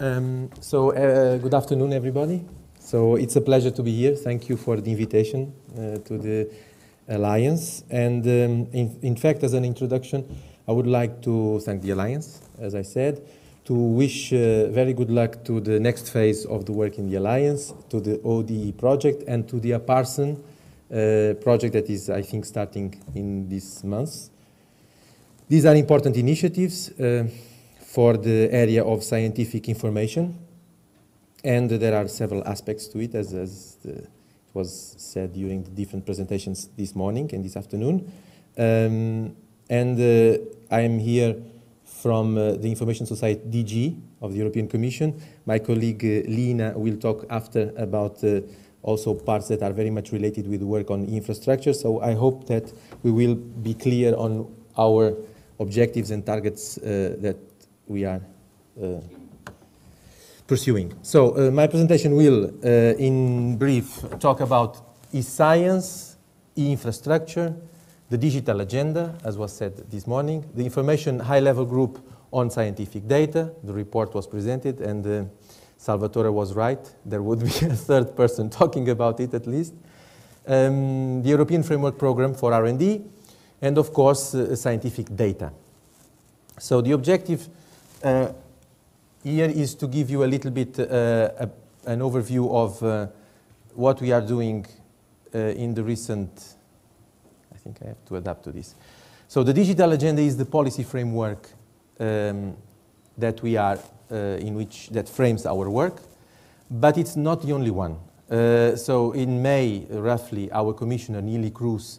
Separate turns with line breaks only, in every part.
Um, so, uh, good afternoon, everybody. So, it's a pleasure to be here. Thank you for the invitation uh, to the Alliance. And um, in, in, fact, as an introduction, I would like to thank the Alliance, as I said, to wish uh, very good luck to the next phase of the work in the Alliance, to the ODE project, and to the APARSEN uh, project that is, I think, starting in this month. These are important initiatives uh, for the area of scientific information. And there are several aspects to it, as, as the, was said during the different presentations this morning and this afternoon. Um, and uh, I am here from uh, the Information Society DG of the European Commission. My colleague uh, Lina will talk after about uh, also parts that are very much related with work on infrastructure. So I hope that we will be clear on our objectives and targets uh, that we are uh, pursuing. So uh, my presentation will, uh, in brief, talk about e-science, e-infrastructure, the digital agenda, as was said this morning, the information high-level group on scientific data. The report was presented, and uh, Salvatore was right. There would be a third person talking about it, at least. Um, the European Framework Program for R&D, and of course, uh, scientific data. So the objective uh, here is to give you a little bit uh, a, an overview of uh, what we are doing uh, in the recent, I think I have to adapt to this. So the digital agenda is the policy framework um, that we are, uh, in which, that frames our work, but it's not the only one. Uh, so in May, roughly, our commissioner, Neelie Kroes,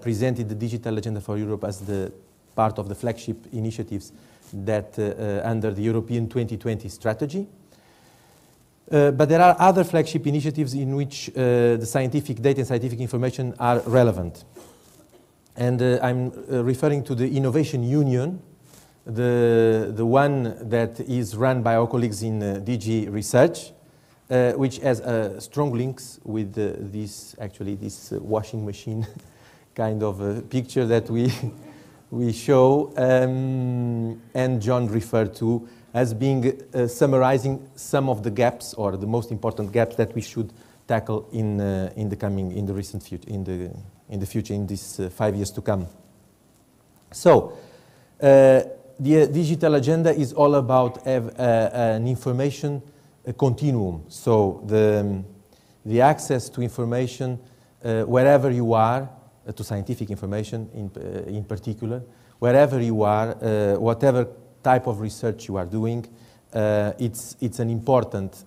presented the digital agenda for Europe as the part of the flagship initiatives that uh, uh, under the European 2020 strategy. Uh, but there are other flagship initiatives in which the scientific data and scientific information are relevant. And I'm referring to the Innovation Union, the, the one that is run by our colleagues in uh, DG Research, uh, which has uh, strong links with this, actually, this washing machine kind of picture that we we show, um, and John referred to as being uh, summarizing some of the gaps or the most important gaps that we should tackle in, uh, in the coming, in the recent future, in the, in the future, in these uh, five years to come. So, uh, the uh, digital agenda is all about uh, an information continuum. So, the, um, the access to information wherever you are to scientific information in, uh, in particular. Wherever you are, uh, whatever type of research you are doing, it's, it's an important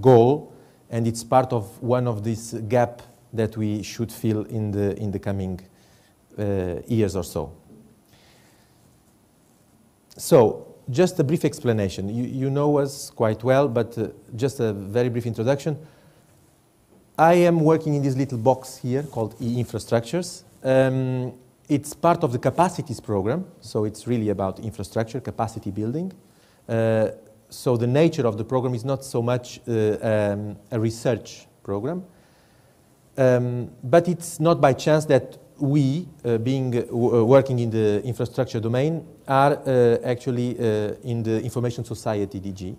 goal and it's part of one of this gap that we should fill in the, in the coming years or so. So, just a brief explanation. You, you know us quite well, but uh, just a very brief introduction. I am working in this little box here called e-infrastructures. Um, it's part of the capacities program, so it's really about infrastructure, capacity building. Uh, so the nature of the program is not so much uh, um, a research program, um, but it's not by chance that we, uh, being uh, working in the infrastructure domain, are uh, actually uh, in the information society DG.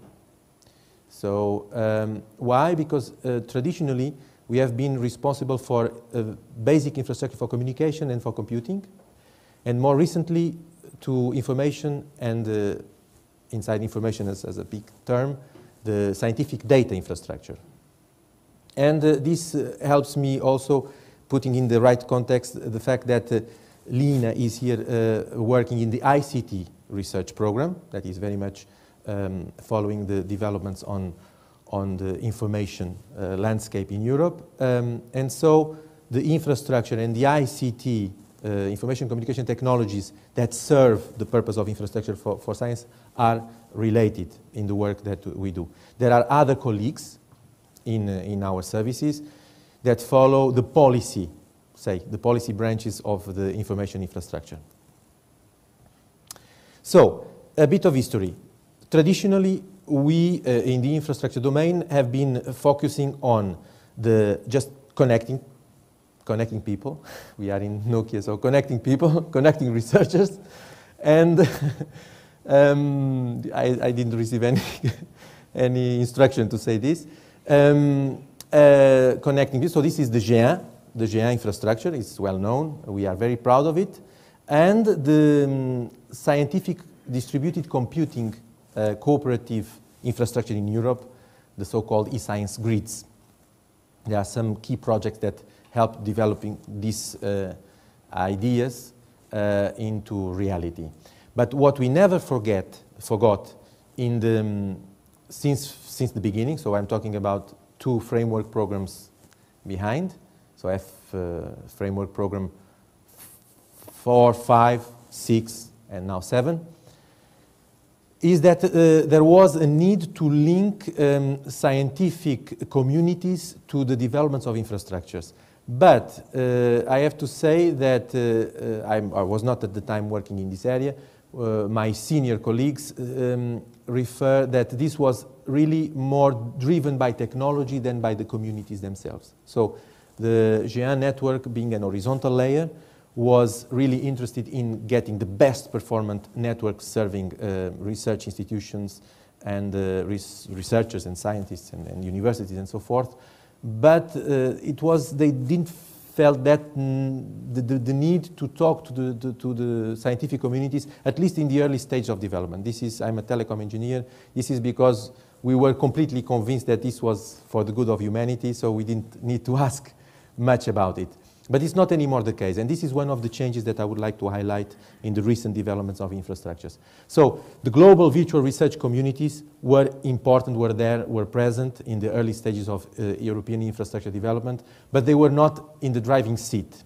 So um, why? Because uh, traditionally we have been responsible for uh, basic infrastructure for communication and for computing, and more recently to information and uh, inside information as, as, a big term, the scientific data infrastructure. And uh, this uh, helps me also putting in the right context the fact that uh, Lina is here uh, working in the ICT research program that is very much um, following the developments on, on the information uh, landscape in Europe. Um, and so the infrastructure and the ICT, uh, information communication technologies that serve the purpose of infrastructure for, for science are related in the work that we do. There are other colleagues in, uh, in our services that follow the policy, say, the policy branches of the information infrastructure. So, a bit of history. Traditionally, we uh, in the infrastructure domain have been focusing on the just connecting connecting people. We are in Nokia, so connecting people, connecting researchers, and Um, I, I, didn't receive any, any instruction to say this. Um, uh, connecting this, so this is the GÉANT. The GÉANT infrastructure is well known. We are very proud of it. And the um, scientific distributed computing cooperative infrastructure in Europe, the so-called e-science grids. There are some key projects that help developing these uh, ideas uh, into reality. But what we never forget, forgot in the, um, since, since the beginning, so I'm talking about two framework programs behind, so F uh, framework program four, five, six, and now seven, is that uh, there was a need to link um, scientific communities to the developments of infrastructures. But uh, I have to say that uh, uh I was not at the time working in this area. Uh, my senior colleagues um, refer that this was really more driven by technology than by the communities themselves. So the GÉANT network being an horizontal layer was really interested in getting the best performant network serving uh, research institutions and uh, res researchers and scientists and, and, universities and so forth. But uh, it was, they didn't felt that the, the, the, need to talk to the, the, to the scientific communities, at least in the early stage of development. This is, I'm a telecom engineer. This is because we were completely convinced that this was for the good of humanity, so we didn't need to ask much about it. But it's not anymore the case, and this is one of the changes that I would like to highlight in the recent developments of infrastructures. So the global virtual research communities were important, were there, were present in the early stages of uh, European infrastructure development, but they were not in the driving seat.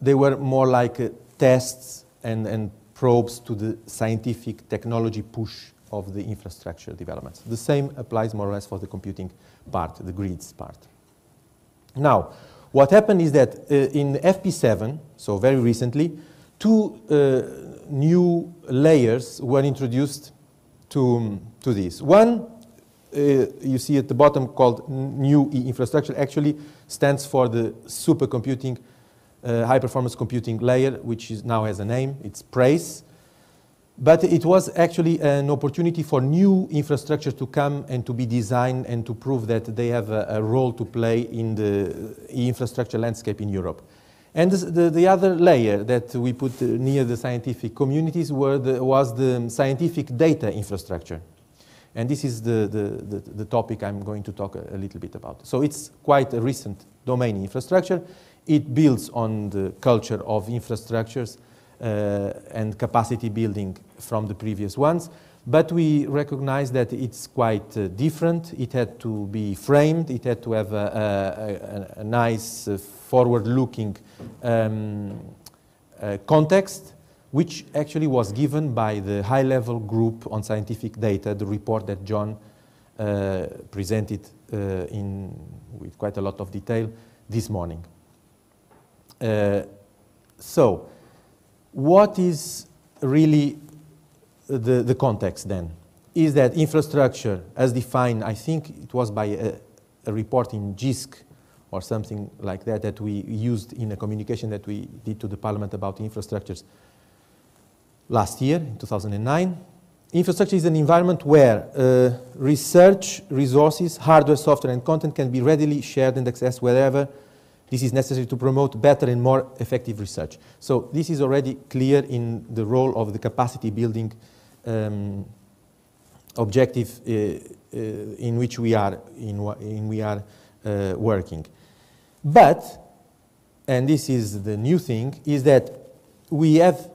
They were more like uh, tests and, and probes to the scientific technology push of the infrastructure developments. The same applies more or less for the computing part, the grids part. Now, what happened is that uh, in FP7, so very recently, two uh, new layers were introduced to, to this. One, uh, you see at the bottom called new e infrastructure, actually stands for the supercomputing, uh, high performance computing layer, which is now has a name, it's PRACE. But it was actually an opportunity for new infrastructure to come and to be designed and to prove that they have a, a role to play in the infrastructure landscape in Europe. And the, the, the, other layer that we put near the scientific communities the, was the scientific data infrastructure. And this is the, the, the, topic I'm going to talk a, a little bit about. So it's quite a recent domain infrastructure. It builds on the culture of infrastructures uh, and capacity building from the previous ones. But we recognize that it's quite uh, different. It had to be framed. It had to have a, a, a nice, uh, forward-looking um, uh, context, which actually was given by the high-level group on scientific data, the report that John uh, presented uh, in, with quite a lot of detail this morning. so, what is really the, the context then? Is that infrastructure, as defined, I think it was by a, a report in JISC or something like that, that we used in a communication that we did to the Parliament about infrastructures last year, in 2009. Infrastructure is an environment where uh, research, resources, hardware, software, and content can be readily shared and accessed wherever this is necessary to promote better and more effective research. So this is already clear in the role of the capacity building um, objective uh, uh, in which we are, in, in we are uh, working. But, and this is the new thing, is that we have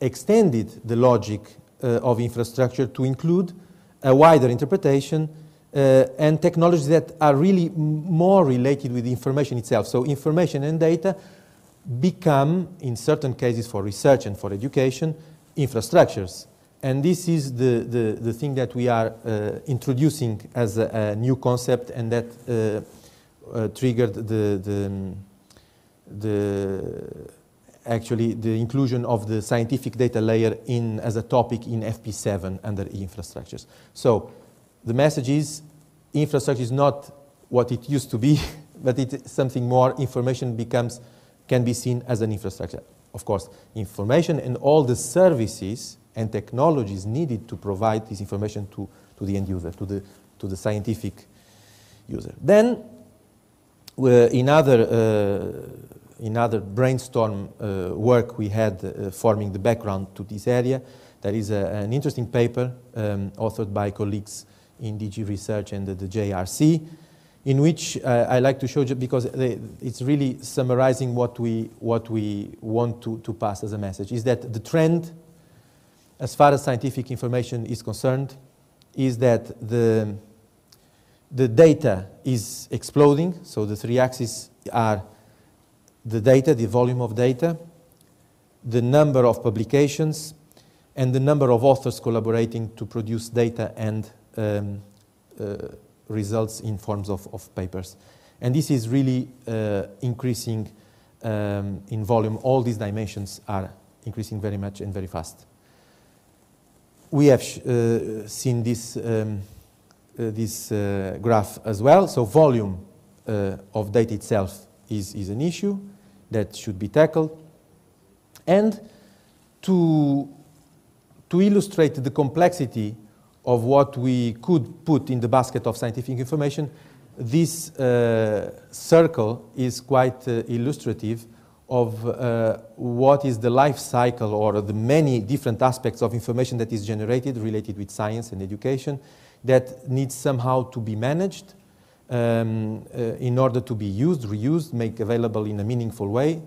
extended the logic uh, of infrastructure to include a wider interpretation uh, and technologies that are really more related with information itself. So information and data become, in certain cases for research and for education, infrastructures. And this is the, the, the thing that we are uh, introducing as a, a, new concept and that uh, uh triggered the, the, the, actually the inclusion of the scientific data layer in, as a topic in FP7 under e-infrastructures. So the message is infrastructure is not what it used to be, but it's something more. Information becomes, can be seen as an infrastructure. of course, information and all the services and technologies needed to provide this information to, to the end user, to the, to the scientific user. Then, uh, in other, uh, in other brainstorm uh, work we had uh, forming the background to this area, there is a, an interesting paper um, authored by colleagues in DG Research and the, the JRC, in which uh, I like to show you because it's really summarizing what we, what we want to, to pass as a message, is that the trend, as far as scientific information is concerned, is that the, the data is exploding. So the three axes are the data, the volume of data, the number of publications, and the number of authors collaborating to produce data and um, uh, results in forms of, of papers. And this is really uh, increasing um, in volume. All these dimensions are increasing very much and very fast. We have uh, seen this, um, this graph as well. So volume of data itself is, is an issue that should be tackled. And to, to illustrate the complexity of what we could put in the basket of scientific information, this uh, circle is quite uh, illustrative of uh, what is the life cycle or the many different aspects of information that is generated related with science and education that needs somehow to be managed um, uh, in order to be used, reused, make available in a meaningful way,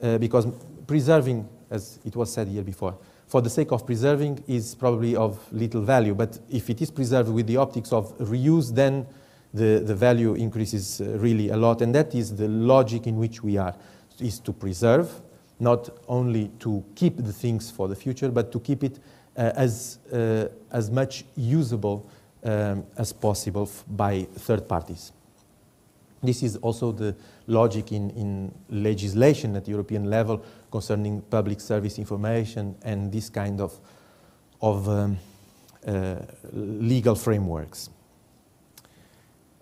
uh, because preserving, as it was said here before, for the sake of preserving is probably of little value. But if it is preserved with the optics of reuse, then the, the value increases uh, really a lot. And that is the logic in which we are, is to preserve, not only to keep the things for the future, but to keep it uh, as, uh, as much usable um, as possible by third parties. This is also the logic in, in legislation at the European level concerning public service information and this kind of, of um, uh, legal frameworks.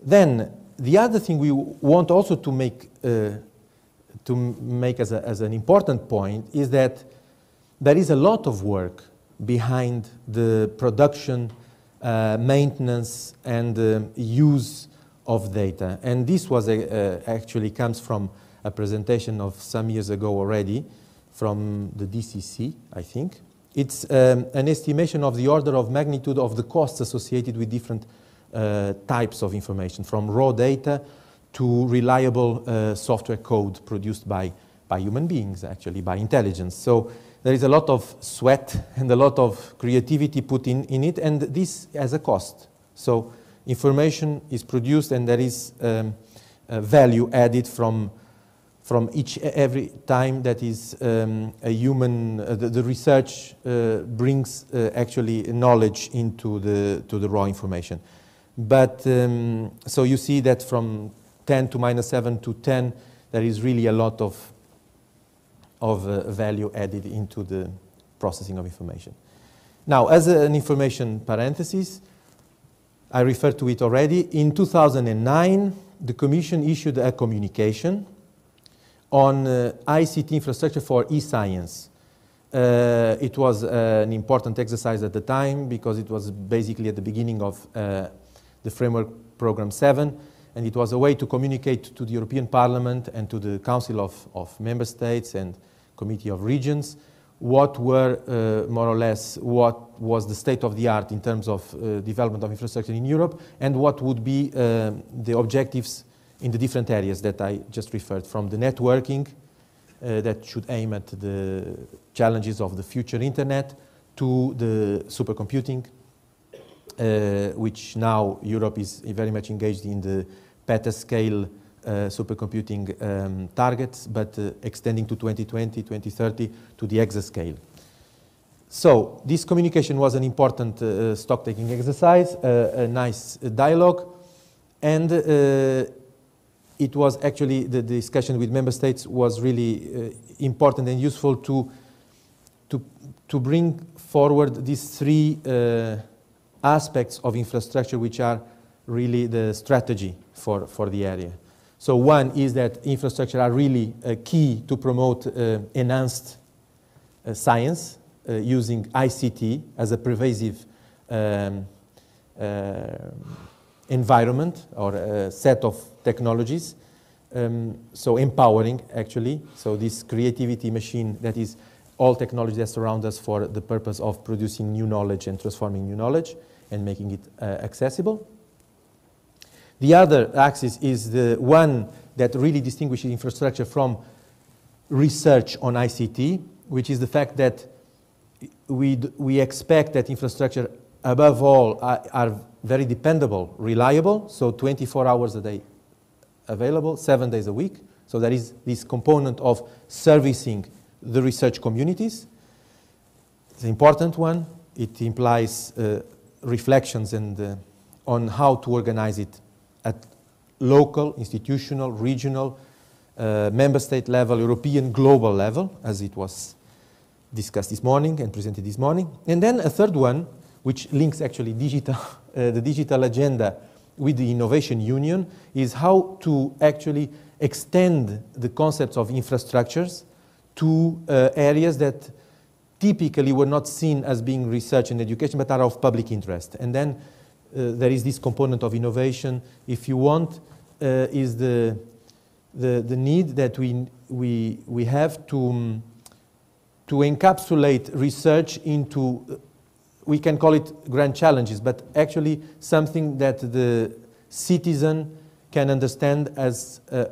Then, the other thing we want also to make, uh, to make as, a, as an important point is that there is a lot of work behind the production, uh, maintenance, and uh, use of data. And this was a, uh, actually comes from a presentation of some years ago already from the DCC, I think. It's um, an estimation of the order of magnitude of the costs associated with different uh, types of information, from raw data to reliable uh, software code produced by, by human beings, actually, by intelligence. So there is a lot of sweat and a lot of creativity put in, in it, and this has a cost. So information is produced and there is um, value added from, from each every time that is um, a human, uh, the, the, research uh, brings uh, actually knowledge into the, to the raw information. But um, so you see that from 10 to minus 7 to 10, there is really a lot of, of uh, value added into the processing of information. Now, as an information parenthesis, I referred to it already. In 2009, the Commission issued a communication on uh, ICT infrastructure for e-science. Uh, it was uh, an important exercise at the time because it was basically at the beginning of uh, the Framework Program 7, and it was a way to communicate to the European Parliament and to the Council of, of Member States and Committee of Regions what were uh, more or less what was the state of the art in terms of uh, development of infrastructure in Europe and what would be the objectives in the different areas that I just referred from the networking uh, that should aim at the challenges of the future internet to the supercomputing uh, which now Europe is very much engaged in the petascale uh, supercomputing um, targets, but uh, extending to 2020, 2030 to the exascale. So this communication was an important uh, stock-taking exercise, a nice dialogue, and it was actually the discussion with member states was really important and useful to, to, to bring forward these three aspects of infrastructure which are really the strategy for, for the area. So one is that infrastructure are really uh, key to promote uh, enhanced uh, science uh, using ICT as a pervasive um, uh, environment or a set of technologies. Um, so empowering, actually. So this creativity machine that is all technology that surrounds us for the purpose of producing new knowledge and transforming new knowledge and making it uh, accessible. The other axis is the one that really distinguishes infrastructure from research on ICT, which is the fact that we, we expect that infrastructure, above all, are, are very dependable, reliable, so 24 hours a day available, seven days a week. So there is this component of servicing the research communities. It's an important one. It implies uh, reflections and, uh, on how to organize it at local, institutional, regional, uh, member state level, European, global level, as it was discussed this morning and presented this morning. And then a third one, which links actually digital, uh, the digital agenda with the Innovation Union, is how to actually extend the concepts of infrastructures to uh, areas that typically were not seen as being research and education, but are of public interest. And then uh, there is this component of innovation, if you want, uh, is the, the, the need that we, we, we have to, um, to encapsulate research into, uh, we can call it grand challenges, but actually something that the citizen can understand as uh,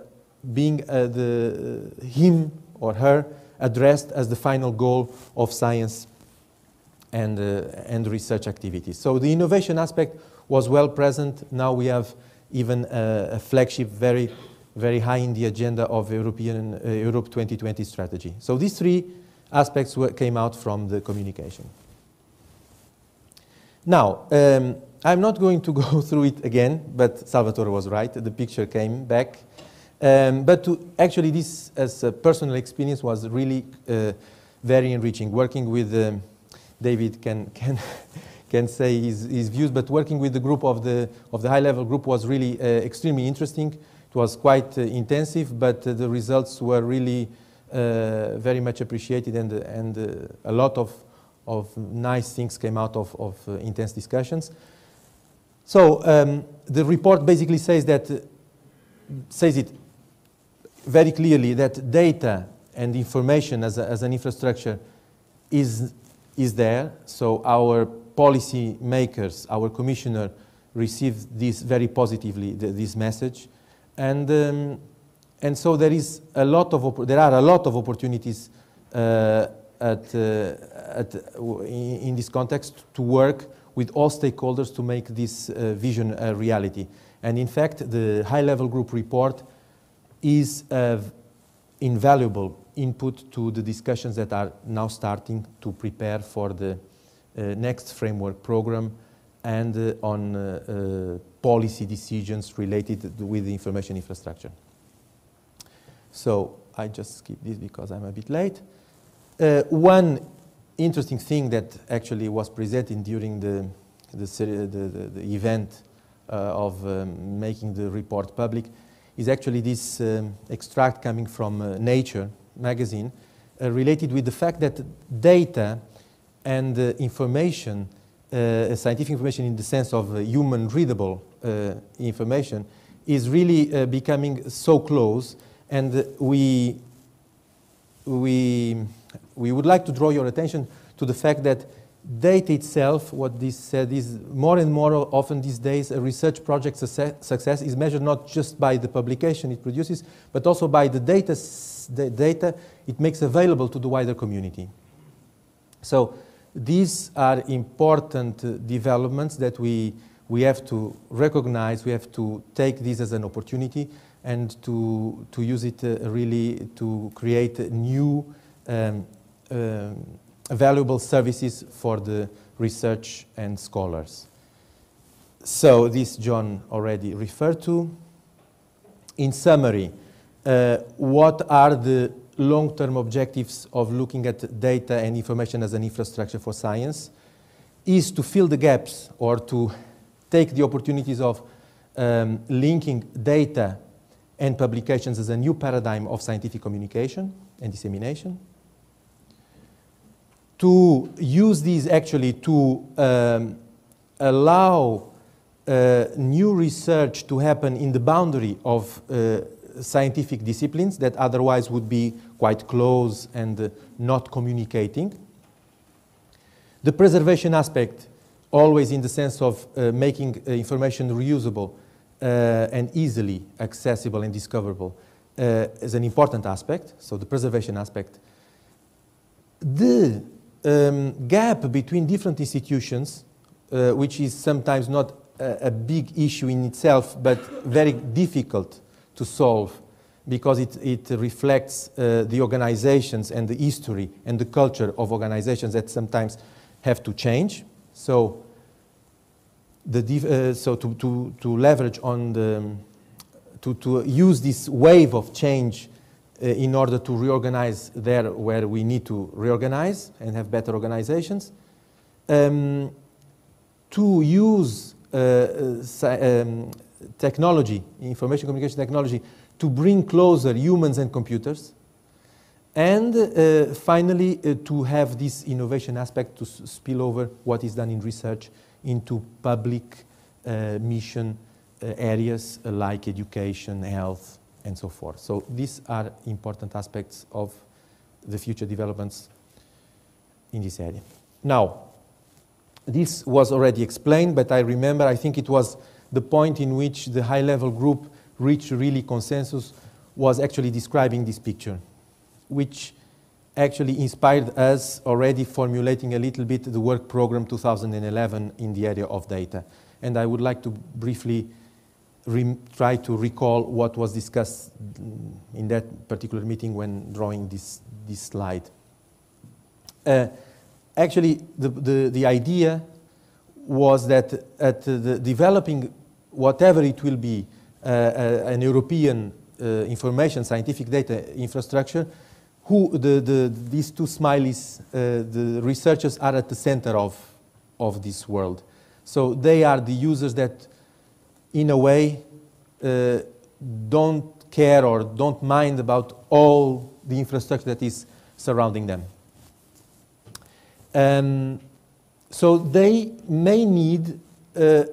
being uh, the, him or her addressed as the final goal of science and, uh, and research activities. So the innovation aspect was well present. Now we have even a, a flagship very, very high in the agenda of European uh, Europe 2020 strategy. So these three aspects were, came out from the communication. Now, um, I'm not going to go through it again, but Salvatore was right. The picture came back um, but to actually, this as a personal experience was really uh, very enriching. Working with um, David can can can say his, his views, but working with the group of the of the high level group was really uh, extremely interesting. It was quite uh, intensive, but uh, the results were really uh, very much appreciated, and and uh, a lot of of nice things came out of of intense discussions. So um, the report basically says that says it very clearly that data and information as, a, as an infrastructure is, is there. So our policy makers, our commissioner, received this very positively, this message. And, um, and so there, is a lot of, there are a lot of opportunities uh, at, uh, at, in, in, this context to work with all stakeholders to make this uh, vision a reality. And in fact, the high-level group report is of invaluable input to the discussions that are now starting to prepare for the uh, next framework program and uh, on uh, uh policy decisions related with the information infrastructure. So I just skip this because I'm a bit late. Uh, one interesting thing that actually was presented during the, the, the, the event uh, of um, making the report public is actually this um, extract coming from uh, Nature magazine uh, related with the fact that data and uh, information, uh, scientific information in the sense of human readable information, is really becoming so close. And we, we, we would like to draw your attention to the fact that data itself, what this said is more and more often these days, a research project success is measured not just by the publication it produces, but also by the data, the data it makes available to the wider community. So these are important uh, developments that we, we have to recognize, we have to take this as an opportunity and to, to use it uh, really to create new um, um, valuable services for the research and scholars. So this John already referred to. In summary, uh, what are the long-term objectives of looking at data and information as an infrastructure for science? Is to fill the gaps or to take the opportunities of um, linking data and publications as a new paradigm of scientific communication and dissemination. To use these actually to um, allow uh, new research to happen in the boundary of uh, scientific disciplines that otherwise would be quite close and uh, not communicating. The preservation aspect, always in the sense of uh, making uh, information reusable uh, and easily accessible and discoverable, is an important aspect, so the preservation aspect. The um, gap between different institutions, which is sometimes not a, a big issue in itself, but very difficult to solve because it, it reflects uh, the organizations and the history and the culture of organizations that sometimes have to change. So, the uh, so to, to, to leverage on the, to, to use this wave of change uh, in order to reorganize there where we need to reorganize and have better organizations. Um, to use uh, uh um, technology, information communication technology, to bring closer humans and computers. And uh, finally, uh, to have this innovation aspect to spill over what is done in research into public uh, mission uh, areas uh, like education, health, and so forth. So these are important aspects of the future developments in this area. Now, this was already explained, but I remember, I think it was the point in which the high-level group reached really consensus was actually describing this picture, which actually inspired us already formulating a little bit the work program 2011 in the area of data. And I would like to briefly try to recall what was discussed in that particular meeting when drawing this, this slide. Uh, actually, the, the, the idea was that at the developing whatever it will be, uh, uh, an European uh, information scientific data infrastructure, who the, the, these two smileys, the researchers are at the center of, of this world. So they are the users that, in a way, don't care or don't mind about all the infrastructure that is surrounding them. Um, so they may need uh,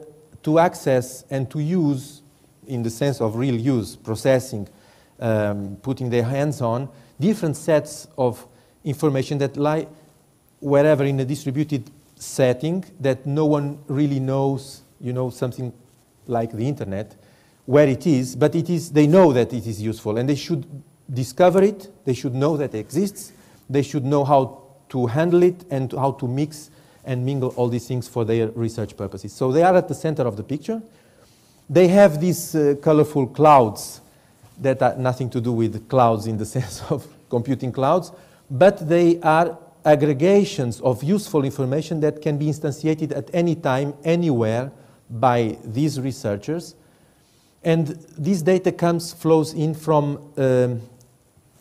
to access and to use, in the sense of real use, processing, um, putting their hands on, different sets of information that lie wherever in a distributed setting that no one really knows, you know, something like the internet, where it is, but it is, they know that it is useful and they should discover it, they should know that it exists, they should know how to handle it and how to mix and mingle all these things for their research purposes. So they are at the center of the picture. They have these uh, colorful clouds that are nothing to do with clouds in the sense of computing clouds, but they are aggregations of useful information that can be instantiated at any time, anywhere by these researchers. And this data comes, flows in from, um,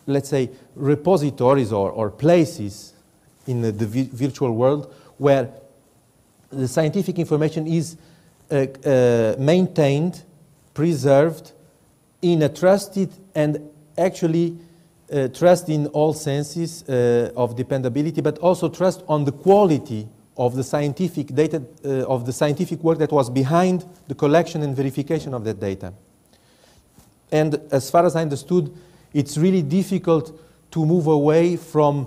let's say, repositories or, or places in the, the virtual world where the scientific information is uh, uh, maintained, preserved in a trusted and actually uh, trust in all senses uh, of dependability, but also trust on the quality of the scientific data, uh, of the scientific work that was behind the collection and verification of that data. And as far as I understood, it's really difficult to move away from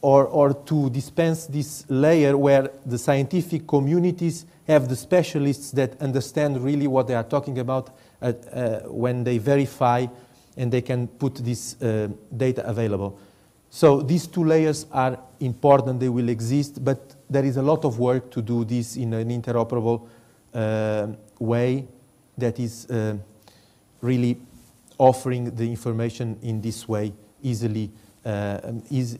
or, or to dispense this layer where the scientific communities have the specialists that understand really what they are talking about uh, uh, when they verify and they can put this uh, data available. So these two layers are important, they will exist, but there is a lot of work to do this in an interoperable uh, way that is uh, really offering the information in this way easily, uh, is,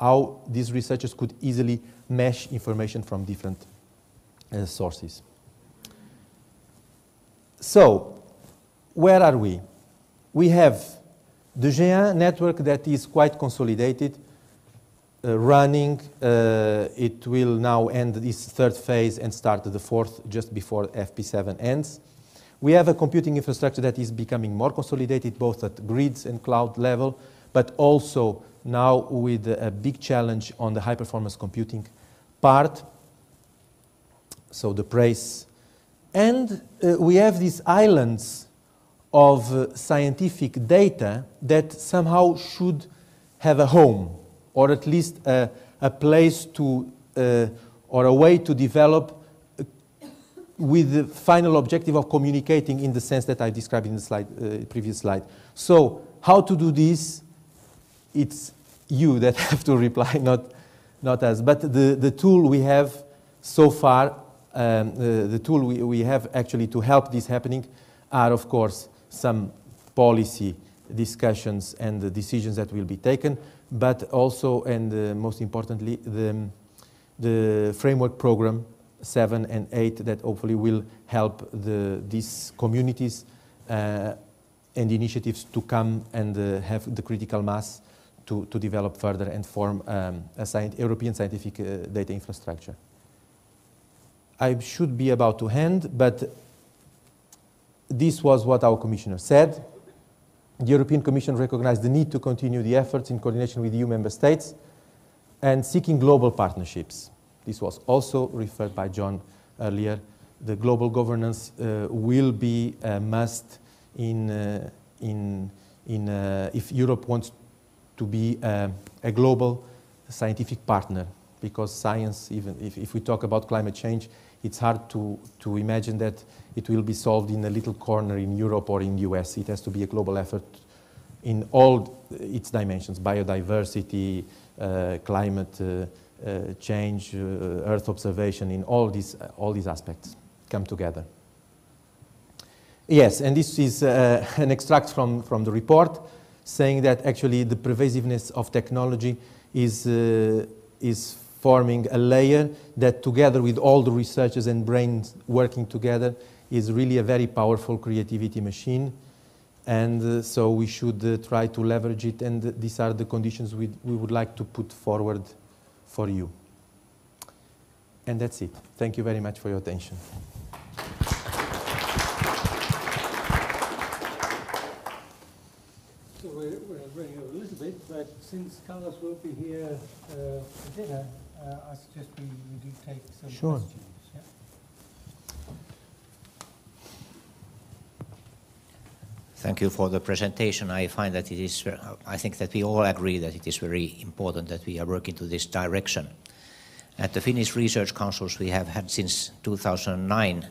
how these researchers could easily mesh information from different uh, sources. So, where are we? We have the GÉANT network that is quite consolidated, uh, running. Uh, it will now end this third phase and start the fourth just before FP7 ends. We have a computing infrastructure that is becoming more consolidated both at grids and cloud level, but also now with a big challenge on the high performance computing part. So the PRACE. And uh, we have these islands of uh, scientific data that somehow should have a home, or at least a, a place to, uh, or a way to develop with the final objective of communicating in the sense that I described in the slide, uh, previous slide. So how to do this, it's you that have to reply, not, not us. But the, the tool we have so far, um, uh, the tool we, we have actually to help this happening are, of course, some policy discussions and the decisions that will be taken, but also, and uh, most importantly, the, the framework program seven and eight that hopefully will help the, these communities uh, and initiatives to come and uh, have the critical mass to, to develop further and form um, a European scientific uh, data infrastructure. I should be about to end, but this was what our commissioner said. The European Commission recognized the need to continue the efforts in coordination with EU member states and seeking global partnerships. This was also referred by John earlier. The global governance uh, will be a must in, uh, in, in, uh, if Europe wants to be a, a, global scientific partner because science, even if, if we talk about climate change, it's hard to, to imagine that it will be solved in a little corner in Europe or in the US. It has to be a global effort in all its dimensions, biodiversity, uh, climate uh, uh, change, uh, Earth observation, in all these, uh, all these aspects come together. Yes, and this is an extract from, from the report saying that actually the pervasiveness of technology is, uh, is forming a layer that together with all the researchers and brains working together is really a very powerful creativity machine. And uh, so we should uh, try to leverage it and these are the conditions we, we would like to put forward for you. And that's it. Thank you very much for your attention.
So we're, we're running a little bit, but since Carlos will be here uh, for dinner, uh, I suggest we, we do take some
sure.
questions. Yeah?
Thank you for the presentation. I find that it is, I think that we all agree that it is very important that we are working to this direction. At the Finnish Research Councils we have had since 2009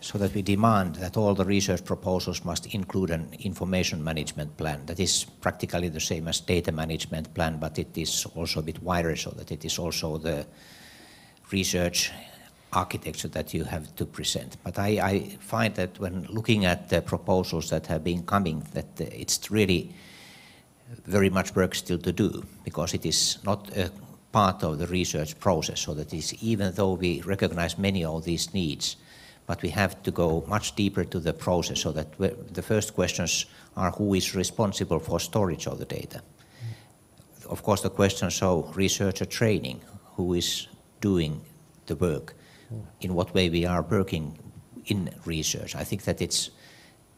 so that we demand that all the research proposals must include an information management plan. That is practically the same as data management plan, but it is also a bit wider so that it is also the research architecture that you have to present. But I, I, find that when looking at the proposals that have been coming, that it's really very much work still to do because it is not a part of the research process. So that is, even though we recognize many of these needs, but we have to go much deeper to the process so that the first questions are who is responsible for storage of the data. Of course, the questions so researcher training, who is doing the work in what way we are working in research. I think that it's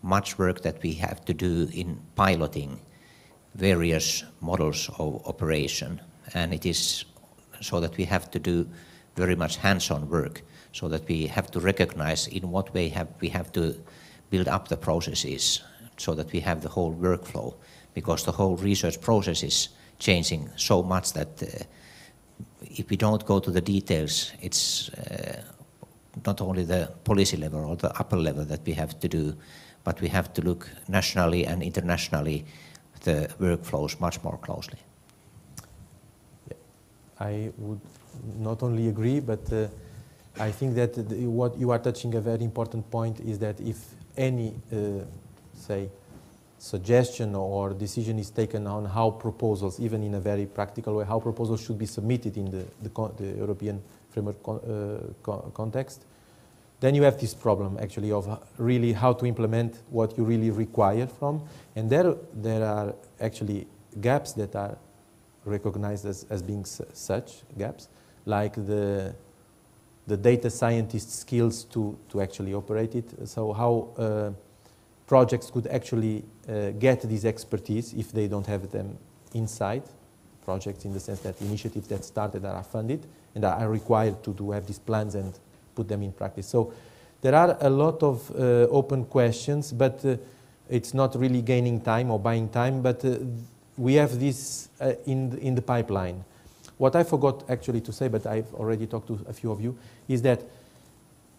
much work that we have to do in piloting various models of operation and it is so that we have to do very much hands-on work so that we have to recognize in what way have we have to build up the processes so that we have the whole workflow because the whole research process is changing so much that uh, if we don't go to the details, it's uh, not only the policy level or the upper level that we have to do, but we have to look nationally and internationally the workflows much more closely.
I would not only agree, but uh, I think that the, what you are touching a very important point is that if any, uh, say, suggestion or decision is taken on how proposals, even in a very practical way, how proposals should be submitted in the, the, the European framework con uh, context, then you have this problem actually of really how to implement what you really require from. And there, there are actually gaps that are recognized as, as being such gaps, like the the data scientist skills to, to actually operate it. So how uh, projects could actually uh, get this expertise if they don't have them inside projects in the sense that initiatives that started are funded and are required to do have these plans and put them in practice. So there are a lot of uh, open questions, but uh, it's not really gaining time or buying time, but uh, we have this uh, in, in the pipeline. What I forgot actually to say, but I've already talked to a few of you, is that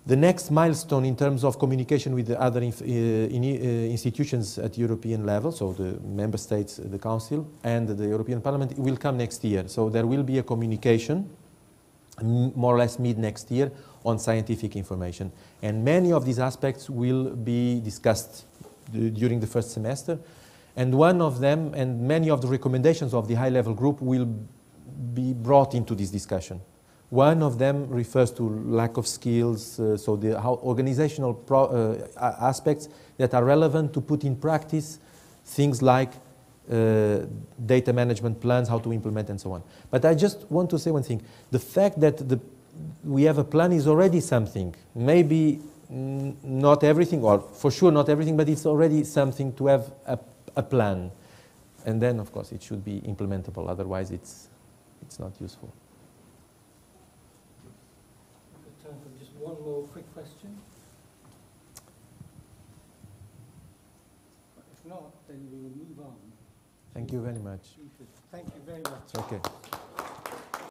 the next milestone in terms of communication with the other inf- uh, in, uh, institutions at European level, so the member states, the Council, and the European Parliament, will come next year. So there will be a communication, m- more or less mid next year, on scientific information. And many of these aspects will be discussed d- during the first semester. And one of them, and many of the recommendations of the high level group, will be brought into this discussion. One of them refers to lack of skills, uh, so the how organizational pro, uh, aspects that are relevant to put in practice things like uh, data management plans, how to implement, and so on. But I just want to say one thing: the fact that the, we have a plan is already something. Maybe not everything, or for sure not everything, but it's already something to have a, a plan. And then, of course, it should be implementable. Otherwise, it's it's not useful.
Time for just one more quick question. If not, then we will move on.
Thank you very much.
Thank you very much.
Okay.